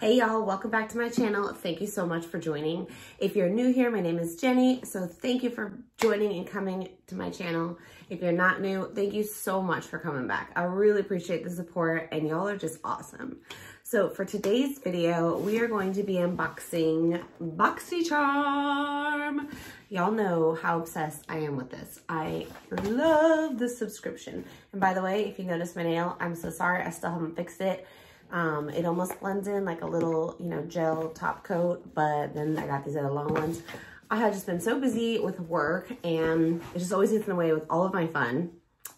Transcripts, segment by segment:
Hey y'all, welcome back to my channel. Thank you so much for joining. If you're new here, my name is Jenny. So thank you for joining and coming to my channel. If you're not new, thank you so much for coming back. I really appreciate the support and y'all are just awesome. So for today's video, we are going to be unboxing BoxyCharm. Y'all know how obsessed I am with this. I love this subscription. And by the way, if you notice my nail, I'm so sorry. I still haven't fixed it. Um, it almost blends in like a little, you know, gel top coat, but then I got these other long ones. I had just been so busy with work and it just always gets in the way with all of my fun.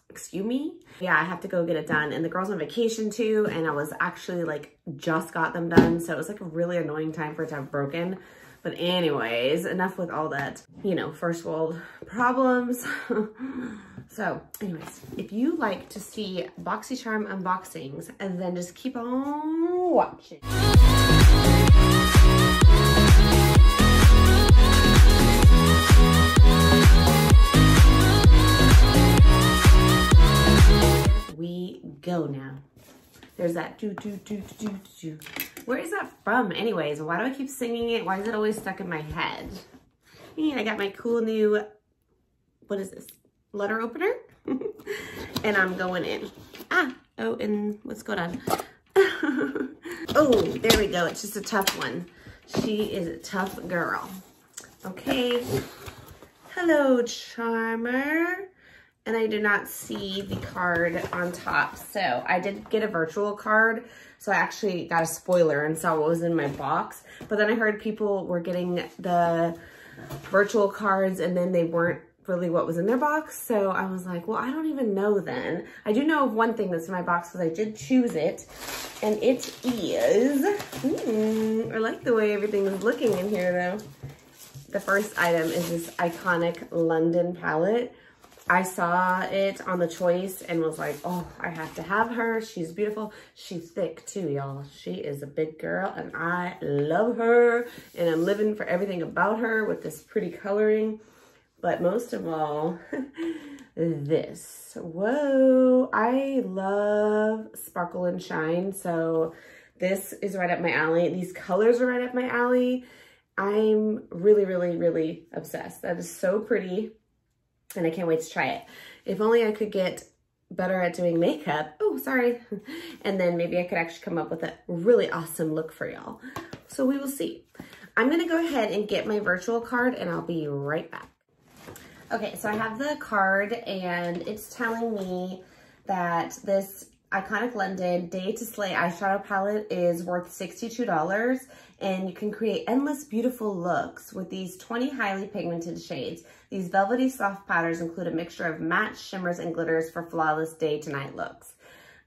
Excuse me? Yeah, I have to go get it done. And the girls on vacation too, and I was actually like, just got them done. So it was like a really annoying time for it to have broken. But anyways, enough with all that, you know, first world problems. so anyways, if you like to see BoxyCharm unboxings, and then just keep on watching. We go now. There's that do do do do do. Where is that from anyways? Why do I keep singing it? Why is it always stuck in my head? And I got my cool new, what is this? Letter opener? and I'm going in. Ah, oh, and what's going on? oh, there we go. It's just a tough one. She is a tough girl. Okay. Hello, Charmer and I did not see the card on top. So I did get a virtual card. So I actually got a spoiler and saw what was in my box. But then I heard people were getting the virtual cards and then they weren't really what was in their box. So I was like, well, I don't even know then. I do know of one thing that's in my box because I did choose it. And it is, hmm, I like the way everything is looking in here though. The first item is this iconic London palette I saw it on the choice and was like, oh, I have to have her. She's beautiful. She's thick too, y'all. She is a big girl and I love her. And I'm living for everything about her with this pretty coloring. But most of all, this. Whoa, I love sparkle and shine. So this is right up my alley. These colors are right up my alley. I'm really, really, really obsessed. That is so pretty and I can't wait to try it. If only I could get better at doing makeup. Oh, sorry. And then maybe I could actually come up with a really awesome look for y'all. So we will see. I'm gonna go ahead and get my virtual card and I'll be right back. Okay, so I have the card and it's telling me that this Iconic London Day to Slay eyeshadow palette is worth $62 and you can create endless beautiful looks with these 20 highly pigmented shades. These velvety soft powders include a mixture of matte shimmers and glitters for flawless day to night looks.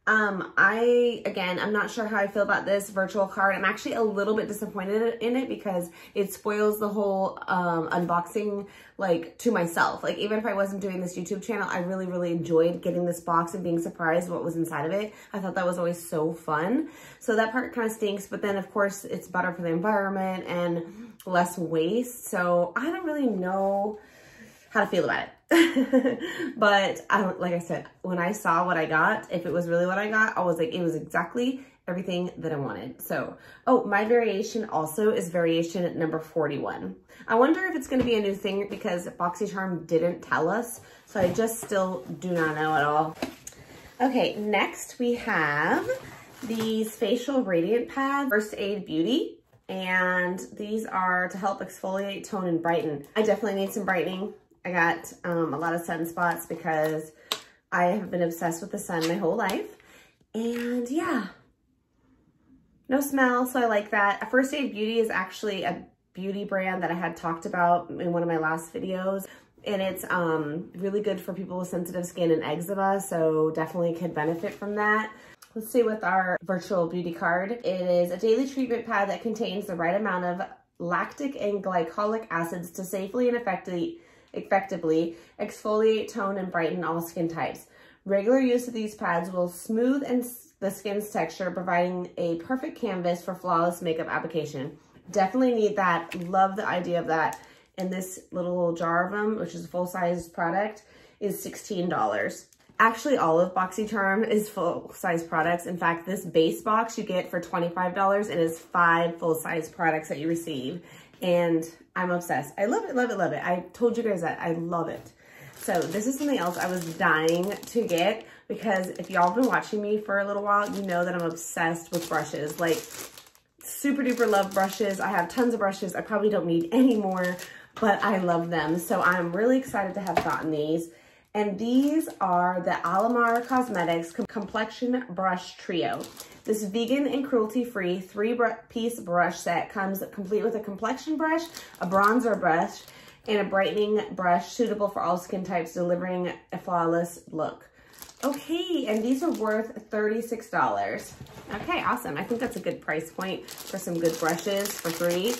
Um, I, again, I'm not sure how I feel about this virtual card. I'm actually a little bit disappointed in it because it spoils the whole um, unboxing, like, to myself. Like, even if I wasn't doing this YouTube channel, I really, really enjoyed getting this box and being surprised what was inside of it. I thought that was always so fun. So that part kind of stinks, but then, of course, it's better for the environment and less waste. So I don't really know how to feel about it. but I, like I said, when I saw what I got, if it was really what I got, I was like, it was exactly everything that I wanted. So, oh, my variation also is variation number 41. I wonder if it's going to be a new thing because BoxyCharm didn't tell us. So I just still do not know at all. Okay, next we have these facial radiant pads, First Aid Beauty. And these are to help exfoliate, tone, and brighten. I definitely need some brightening. I got um, a lot of sunspots because I have been obsessed with the sun my whole life. And yeah, no smell, so I like that. First Aid Beauty is actually a beauty brand that I had talked about in one of my last videos. And it's um, really good for people with sensitive skin and eczema, so definitely could benefit from that. Let's see with our virtual beauty card. It is a daily treatment pad that contains the right amount of lactic and glycolic acids to safely and effectively effectively, exfoliate, tone, and brighten all skin types. Regular use of these pads will smooth and the skin's texture, providing a perfect canvas for flawless makeup application. Definitely need that. Love the idea of that. And this little jar of them, which is a full-size product, is $16. Actually, all of BoxyCharm is full-size products. In fact, this base box you get for $25 and is five full-size products that you receive. And I'm obsessed. I love it, love it, love it. I told you guys that. I love it. So this is something else I was dying to get because if y'all have been watching me for a little while, you know that I'm obsessed with brushes. Like, super duper love brushes. I have tons of brushes. I probably don't need any more, but I love them. So I'm really excited to have gotten these. And these are the Alamar Cosmetics Complexion Brush Trio. This vegan and cruelty-free three-piece brush set comes complete with a complexion brush, a bronzer brush, and a brightening brush suitable for all skin types, delivering a flawless look. Okay, and these are worth $36. Okay, awesome. I think that's a good price point for some good brushes for free.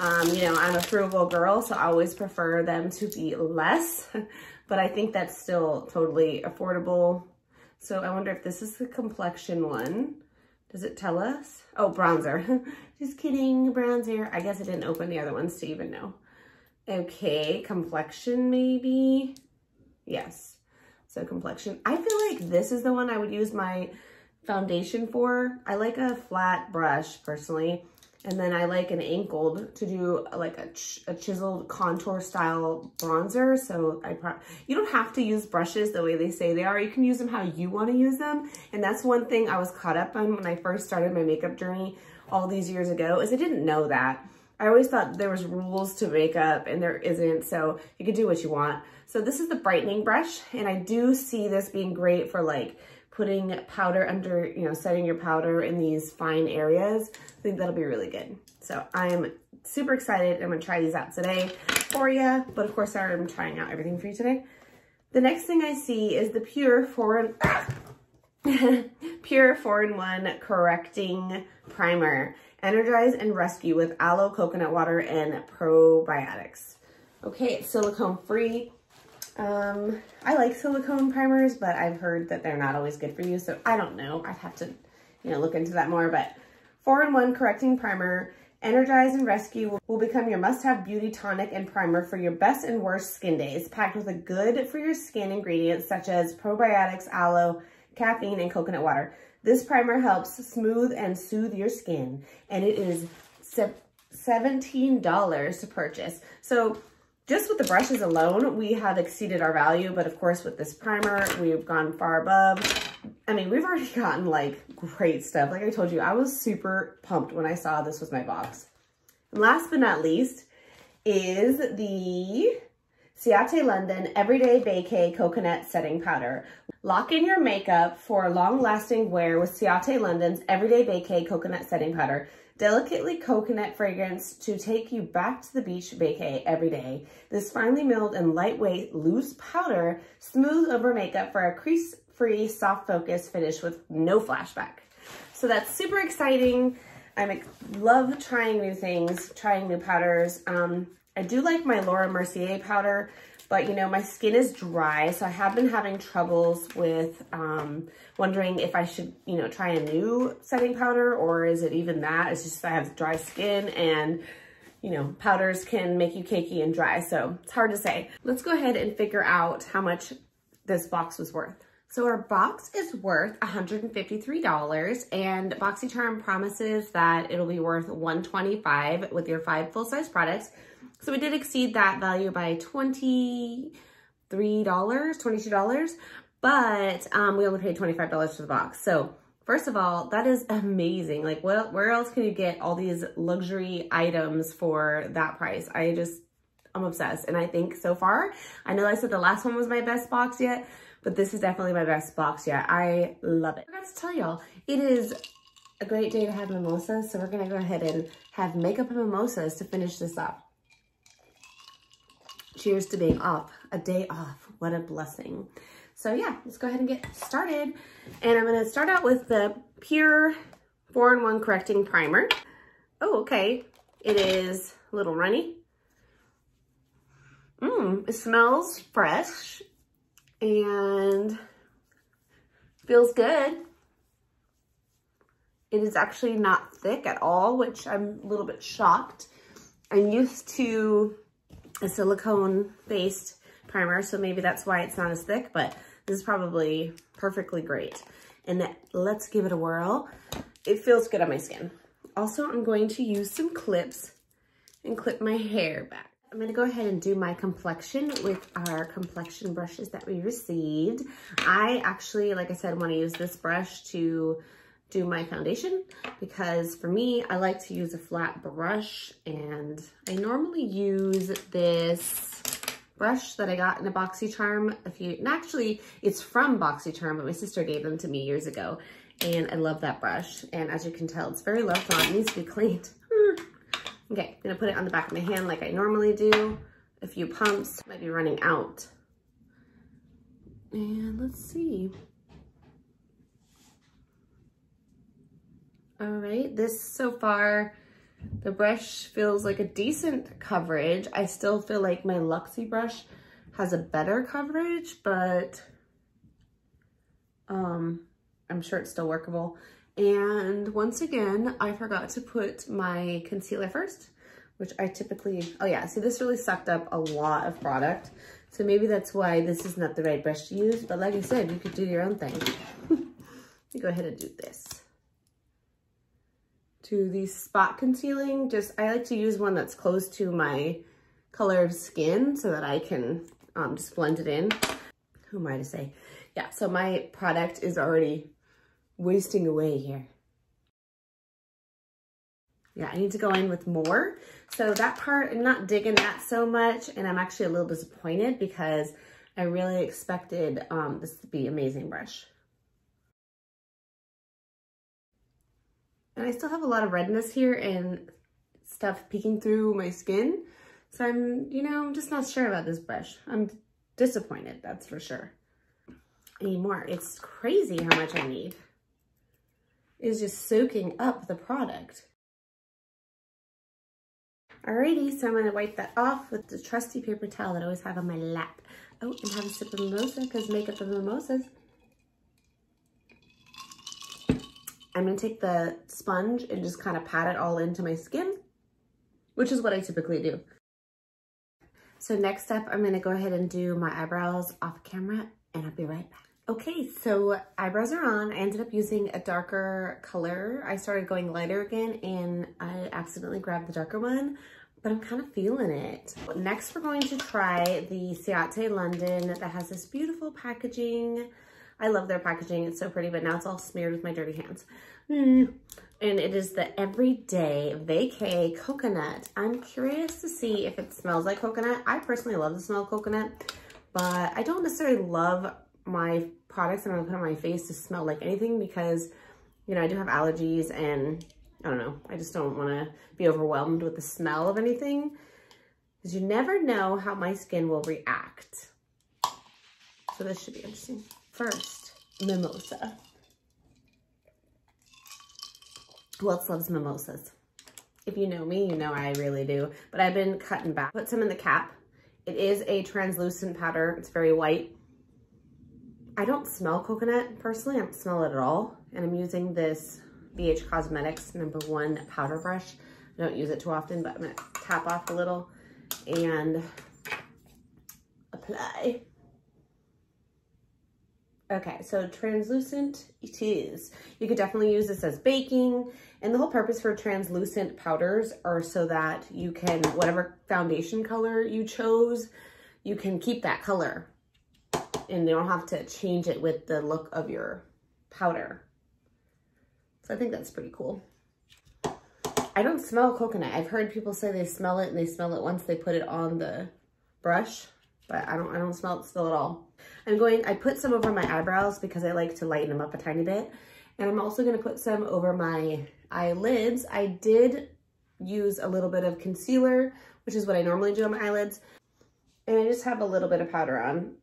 Um, you know, I'm a frugal girl, so I always prefer them to be less, but I think that's still totally affordable. So I wonder if this is the complexion one. Does it tell us? Oh, bronzer. Just kidding, bronzer. I guess I didn't open the other ones to even know. Okay, complexion maybe. Yes. So complexion. I feel like this is the one I would use my foundation for. I like a flat brush personally. And then I like an angled to do like a, ch a chiseled contour style bronzer. So I you don't have to use brushes the way they say they are. You can use them how you want to use them. And that's one thing I was caught up on when I first started my makeup journey all these years ago is I didn't know that. I always thought there was rules to makeup and there isn't. So you can do what you want. So this is the brightening brush. And I do see this being great for like putting powder under, you know, setting your powder in these fine areas. I think that'll be really good. So I'm super excited. I'm gonna try these out today for you. But of course, I'm trying out everything for you today. The next thing I see is the Pure 4 in, Pure 4-in-1 Correcting Primer. Energize and Rescue with Aloe Coconut Water and Probiotics. Okay, it's silicone free. Um, I like silicone primers, but I've heard that they're not always good for you. So I don't know. I'd have to, you know, look into that more. But 4-in-1 Correcting Primer, Energize and Rescue will become your must-have beauty tonic and primer for your best and worst skin days, packed with a good for your skin ingredients such as probiotics, aloe, caffeine, and coconut water. This primer helps smooth and soothe your skin, and it is $17 to purchase. So just with the brushes alone, we have exceeded our value, but of course with this primer, we've gone far above. I mean, we've already gotten like great stuff. Like I told you, I was super pumped when I saw this was my box. And last but not least is the Ciate London Everyday Vacay Coconut Setting Powder. Lock in your makeup for long-lasting wear with Ciate London's Everyday Vacay Coconut Setting Powder delicately coconut fragrance to take you back to the beach vacay every day. This finely milled and lightweight loose powder smooths over makeup for a crease-free, soft focus finish with no flashback. So that's super exciting. I love trying new things, trying new powders. Um, I do like my Laura Mercier powder. But, you know, my skin is dry, so I have been having troubles with um, wondering if I should, you know, try a new setting powder or is it even that? It's just I have dry skin and, you know, powders can make you cakey and dry, so it's hard to say. Let's go ahead and figure out how much this box was worth. So our box is worth $153 and BoxyCharm promises that it'll be worth 125 with your five full-size products. So we did exceed that value by $23, $22, but um, we only paid $25 for the box. So first of all, that is amazing. Like what, where else can you get all these luxury items for that price? I just, I'm obsessed. And I think so far, I know I said the last one was my best box yet, but this is definitely my best box yet. I love it. I forgot to tell y'all, it is a great day to have mimosas. So we're gonna go ahead and have makeup and mimosas to finish this up. Cheers to being off, a day off. What a blessing. So yeah, let's go ahead and get started. And I'm gonna start out with the Pure 4-in-1 Correcting Primer. Oh, okay. It is a little runny. Mmm, it smells fresh and feels good. It is actually not thick at all, which I'm a little bit shocked. I'm used to a silicone based primer, so maybe that's why it's not as thick, but This is probably perfectly great. And let's give it a whirl. It feels good on my skin. Also, I'm going to use some clips and clip my hair back. I'm gonna go ahead and do my complexion with our complexion brushes that we received. I actually, like I said, wanna use this brush to do my foundation because for me, I like to use a flat brush and I normally use this brush that I got in a BoxyCharm a few, and actually it's from BoxyCharm, but my sister gave them to me years ago. And I love that brush. And as you can tell, it's very loved on, it needs to be cleaned. Okay, I'm gonna put it on the back of my hand like I normally do. A few pumps, might be running out. And let's see. All right, this so far, the brush feels like a decent coverage. I still feel like my Luxie brush has a better coverage, but um, I'm sure it's still workable. And once again, I forgot to put my concealer first, which I typically, oh yeah, see this really sucked up a lot of product. So maybe that's why this is not the right brush to use. But like I said, you could do your own thing. go ahead and do this to the spot concealing. Just, I like to use one that's close to my color of skin so that I can um, just blend it in. Who am I to say? Yeah, so my product is already wasting away here. Yeah, I need to go in with more. So that part, I'm not digging that so much, and I'm actually a little disappointed because I really expected um, this to be amazing brush. And I still have a lot of redness here and stuff peeking through my skin. So I'm, you know, I'm just not sure about this brush. I'm disappointed, that's for sure. Anymore. It's crazy how much I need. It's just soaking up the product. Alrighty, so I'm gonna wipe that off with the trusty paper towel that I always have on my lap. Oh, and have a sip of mimosa because makeup and mimosas. I'm gonna take the sponge and just kind of pat it all into my skin, which is what I typically do. So next up, I'm gonna go ahead and do my eyebrows off camera and I'll be right back. Okay, so eyebrows are on. I ended up using a darker color. I started going lighter again and I accidentally grabbed the darker one, but I'm kind of feeling it. Next, we're going to try the Ciate London that has this beautiful packaging. I love their packaging. It's so pretty, but now it's all smeared with my dirty hands. Mm. And it is the Everyday Vacay Coconut. I'm curious to see if it smells like coconut. I personally love the smell of coconut, but I don't necessarily love my products that I'm gonna put on my face to smell like anything because, you know, I do have allergies and I don't know, I just don't wanna be overwhelmed with the smell of anything because you never know how my skin will react. So this should be interesting. First, mimosa. Who else loves mimosas? If you know me, you know I really do. But I've been cutting back. Put some in the cap. It is a translucent powder. It's very white. I don't smell coconut personally. I don't smell it at all. And I'm using this BH Cosmetics number one powder brush. I don't use it too often, but I'm gonna tap off a little and apply. Okay, so translucent it is. You could definitely use this as baking. And the whole purpose for translucent powders are so that you can, whatever foundation color you chose, you can keep that color. And you don't have to change it with the look of your powder. So I think that's pretty cool. I don't smell coconut. I've heard people say they smell it and they smell it once they put it on the brush but I don't, I don't smell it still at all. I'm going, I put some over my eyebrows because I like to lighten them up a tiny bit. And I'm also gonna put some over my eyelids. I did use a little bit of concealer, which is what I normally do on my eyelids. And I just have a little bit of powder on.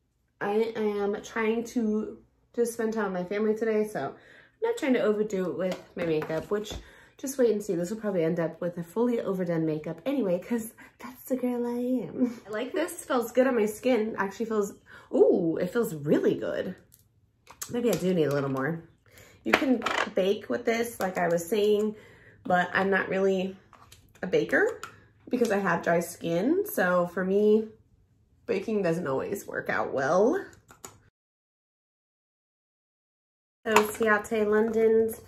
I am trying to just spend time with my family today, so I'm not trying to overdo it with my makeup, which just wait and see. This will probably end up with a fully overdone makeup anyway, because that's the girl I am. I like this. Feels good on my skin. Actually feels, ooh, it feels really good. Maybe I do need a little more. You can bake with this, like I was saying, but I'm not really a baker because I have dry skin. So for me, baking doesn't always work out well. So Ciate London's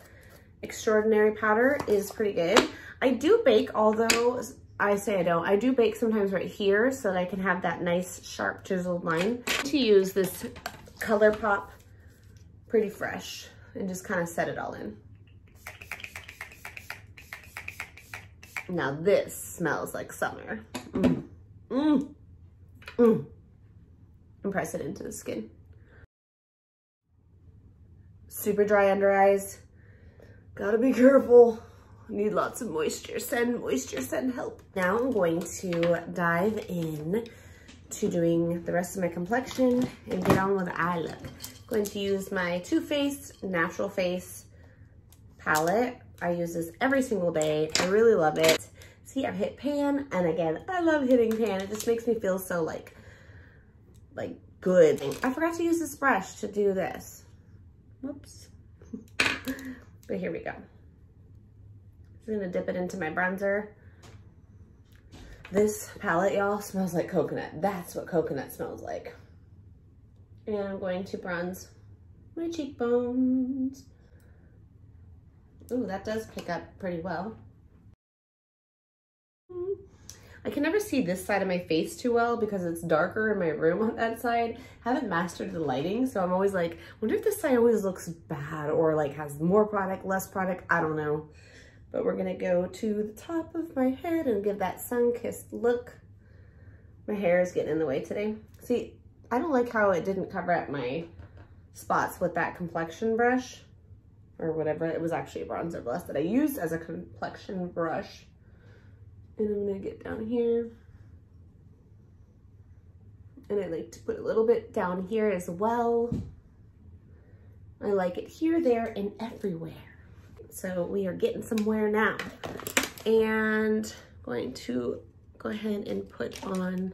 Extraordinary Powder is pretty good. I do bake, although I say I don't. I do bake sometimes right here so that I can have that nice sharp chiseled line. To use this ColourPop Pretty Fresh and just kind of set it all in. Now this smells like summer. Mmm. Mmm. Mmm. And press it into the skin. Super dry under eyes. Gotta be careful. Need lots of moisture. Send moisture, send help. Now I'm going to dive in to doing the rest of my complexion and get on with the eye look. going to use my Too Faced Natural Face palette. I use this every single day. I really love it. See, I've hit pan, and again, I love hitting pan. It just makes me feel so like, like good. I forgot to use this brush to do this. Whoops. but here we go. I'm gonna dip it into my bronzer. This palette, y'all, smells like coconut. That's what coconut smells like. And I'm going to bronze my cheekbones. Ooh, that does pick up pretty well. I can never see this side of my face too well because it's darker in my room on that side. I haven't mastered the lighting, so I'm always like, wonder if this side always looks bad or like has more product, less product, I don't know. But we're gonna go to the top of my head and give that sun-kissed look. My hair is getting in the way today. See, I don't like how it didn't cover up my spots with that complexion brush or whatever. It was actually a bronzer blush that I used as a complexion brush. And I'm gonna get down here. And I like to put a little bit down here as well. I like it here, there, and everywhere. So we are getting somewhere now. And going to go ahead and put on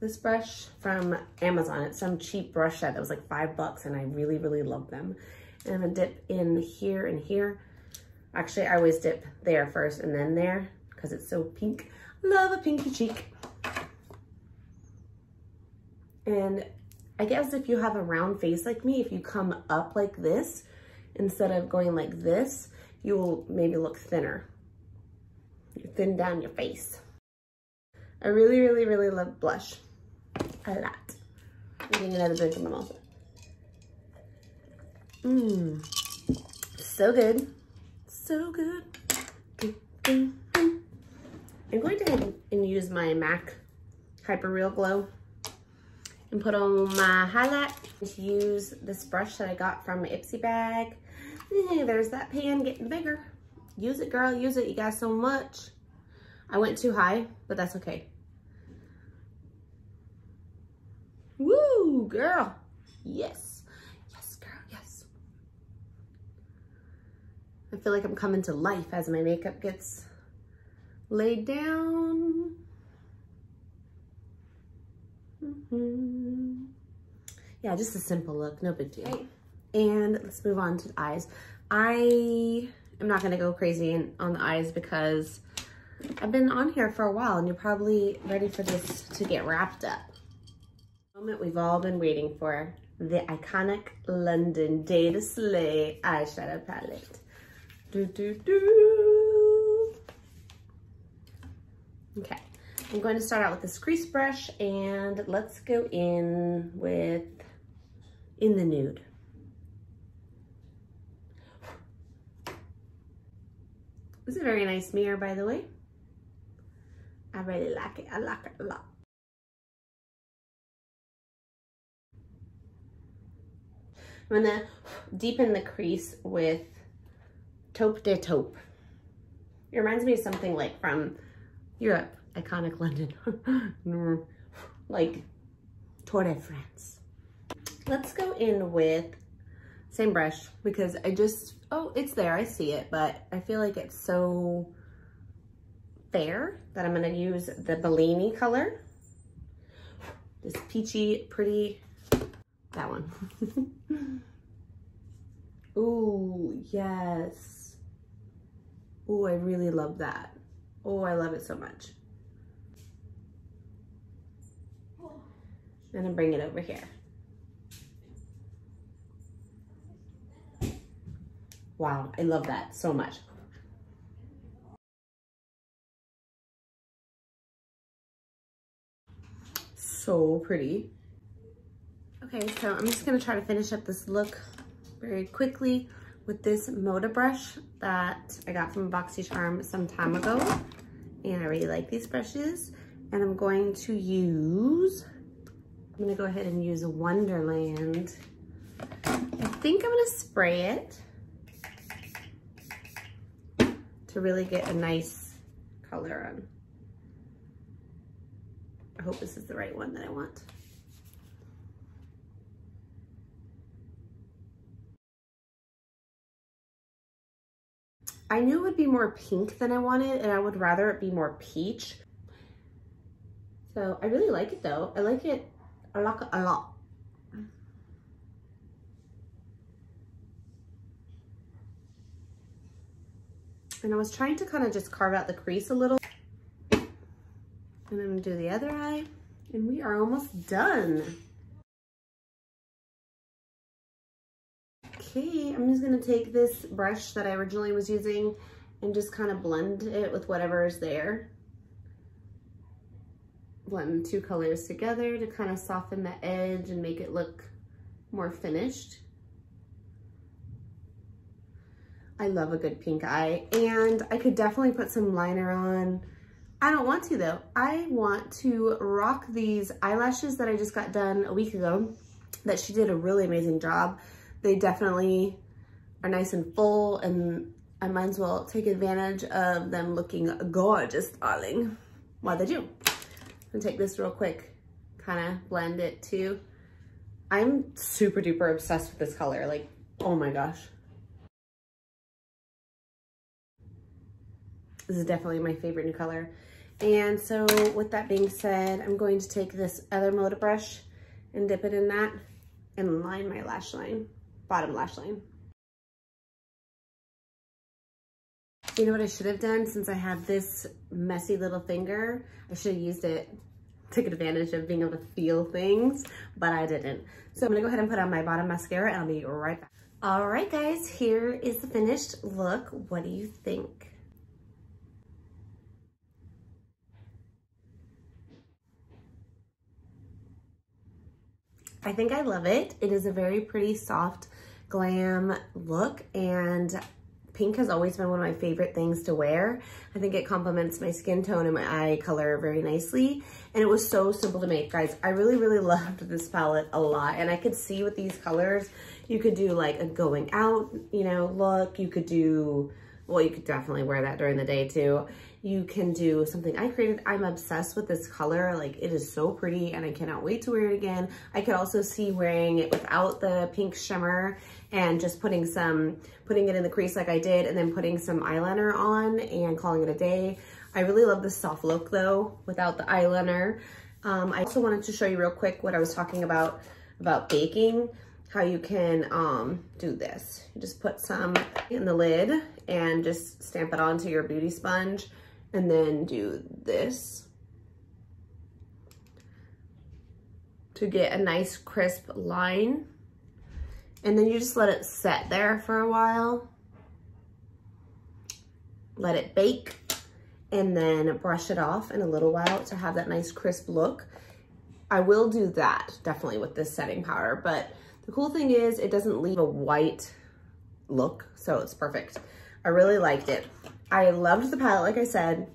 this brush from Amazon. It's some cheap brush set that was like five bucks and I really, really love them. And I'm gonna dip in here and here. Actually, I always dip there first and then there because it's so pink. Love a pinky cheek. And I guess if you have a round face like me, if you come up like this, instead of going like this, you will maybe look thinner. You thin down your face. I really, really, really love blush. A lot. I'm getting another drink in my mouth. Mmm. So good. So good. I'm going to head and use my MAC Hyper Real Glow and put on my highlight. To use this brush that I got from Ipsy Bag there's that pan getting bigger. Use it, girl. Use it. You got so much. I went too high, but that's okay. Woo, girl. Yes. Yes, girl. Yes. I feel like I'm coming to life as my makeup gets laid down. Mm -hmm. Yeah, just a simple look. No big deal. And let's move on to the eyes. I am not gonna go crazy on the eyes because I've been on here for a while and you're probably ready for this to get wrapped up. Moment we've all been waiting for, the iconic London Day to Slay eyeshadow palette. Do, do, do. Okay, I'm going to start out with this crease brush and let's go in with In the Nude. This is a very nice mirror, by the way. I really like it. I like it a lot. I'm gonna deepen the crease with Taupe de Taupe. It reminds me of something like from Europe, iconic London, like Tour de France. Let's go in with same brush because I just, oh, it's there, I see it, but I feel like it's so fair that I'm gonna use the Bellini color. This peachy, pretty, that one. Ooh, yes. Ooh, I really love that. Oh, I love it so much. And then bring it over here. Wow, I love that so much. So pretty. Okay, so I'm just gonna try to finish up this look very quickly with this Moda brush that I got from BoxyCharm some time ago. And I really like these brushes. And I'm going to use, I'm gonna go ahead and use Wonderland. I think I'm gonna spray it to really get a nice color on. I hope this is the right one that I want. I knew it would be more pink than I wanted and I would rather it be more peach. So I really like it though. I like it a lot. And I was trying to kind of just carve out the crease a little. And I'm gonna do the other eye. And we are almost done. Okay, I'm just gonna take this brush that I originally was using and just kind of blend it with whatever is there. Blend two colors together to kind of soften the edge and make it look more finished. I love a good pink eye and I could definitely put some liner on. I don't want to though. I want to rock these eyelashes that I just got done a week ago that she did a really amazing job. They definitely are nice and full and I might as well take advantage of them looking gorgeous, darling, while they do. And take this real quick, kind of blend it too. I'm super duper obsessed with this color. Like, oh my gosh. This is definitely my favorite new color. And so with that being said, I'm going to take this other Moda brush and dip it in that and line my lash line, bottom lash line. You know what I should have done since I have this messy little finger? I should have used it, took advantage of being able to feel things, but I didn't. So I'm gonna go ahead and put on my bottom mascara and I'll be right back. All right, guys, here is the finished look. What do you think? I think I love it. It is a very pretty soft glam look and pink has always been one of my favorite things to wear. I think it complements my skin tone and my eye color very nicely. And it was so simple to make, guys. I really, really loved this palette a lot. And I could see with these colors, you could do like a going out, you know, look. You could do, well, you could definitely wear that during the day too you can do something I created. I'm obsessed with this color. Like it is so pretty and I cannot wait to wear it again. I could also see wearing it without the pink shimmer and just putting some, putting it in the crease like I did and then putting some eyeliner on and calling it a day. I really love the soft look though without the eyeliner. Um, I also wanted to show you real quick what I was talking about, about baking how you can um, do this. You just put some in the lid and just stamp it onto your beauty sponge and then do this to get a nice crisp line. And then you just let it set there for a while. Let it bake and then brush it off in a little while to have that nice crisp look. I will do that definitely with this setting powder, but the cool thing is it doesn't leave a white look, so it's perfect. I really liked it. I loved the palette, like I said.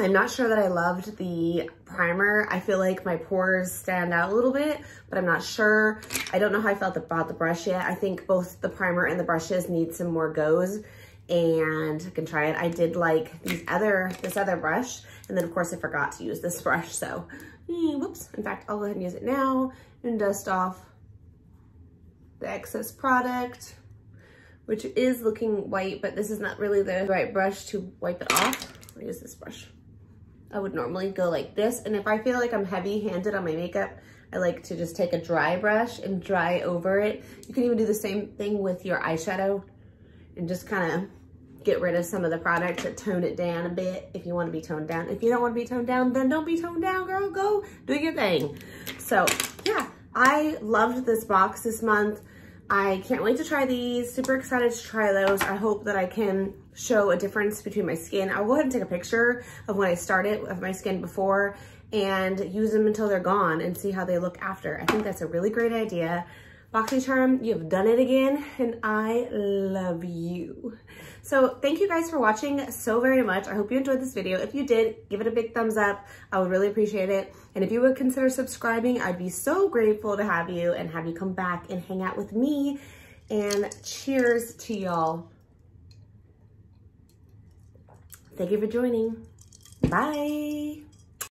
I'm not sure that I loved the primer. I feel like my pores stand out a little bit, but I'm not sure. I don't know how I felt about the brush yet. I think both the primer and the brushes need some more goes and I can try it. I did like these other, this other brush. And then of course I forgot to use this brush. So, eh, whoops. In fact, I'll go ahead and use it now and dust off the excess product which is looking white, but this is not really the right brush to wipe it off. Use this brush. I would normally go like this. And if I feel like I'm heavy handed on my makeup, I like to just take a dry brush and dry over it. You can even do the same thing with your eyeshadow and just kind of get rid of some of the product to tone it down a bit if you want to be toned down. If you don't want to be toned down, then don't be toned down, girl. Go do your thing. So yeah, I loved this box this month. I can't wait to try these. Super excited to try those. I hope that I can show a difference between my skin. I'll go ahead and take a picture of when I started of my skin before and use them until they're gone and see how they look after. I think that's a really great idea. BoxyCharm, you've done it again and I love you. So thank you guys for watching so very much. I hope you enjoyed this video. If you did, give it a big thumbs up. I would really appreciate it. And if you would consider subscribing, I'd be so grateful to have you and have you come back and hang out with me. And cheers to y'all. Thank you for joining. Bye.